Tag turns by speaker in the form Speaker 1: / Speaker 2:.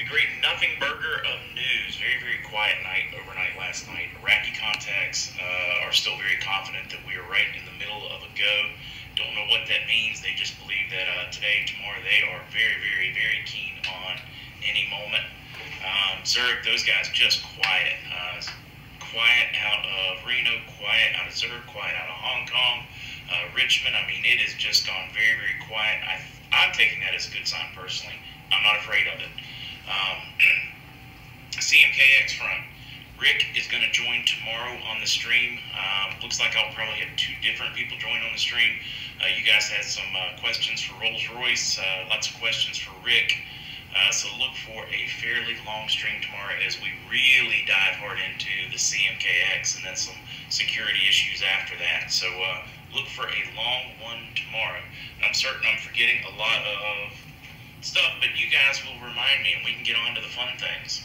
Speaker 1: the great nothing burger of news. Very, very quiet night overnight last night. Iraqi contacts uh, are still very confident that we are right in the middle of a go. Don't know what that means. They just believe that uh, today, tomorrow, they are very, very, very keen on any moment. Um, Zurich, those guys just quiet. Uh, quiet out of Reno, quiet out of Zurich, quiet out of Hong Kong. Uh, Richmond, I mean, it has just gone very, very quiet. I, I'm taking that as a good sign personally. I'm not afraid of it. Um, CMKX front. Rick is going to join tomorrow on the stream. Um, looks like I'll probably have two different people join on the stream. Uh, you guys had some uh, questions for Rolls Royce, uh, lots of questions for Rick. Uh, so look for a fairly long stream tomorrow as we really dive hard into the CMKX and then some security issues after that. So uh, look for a long one tomorrow. I'm certain I'm forgetting a lot of stuff, guys will remind me and we can get on to the fun things.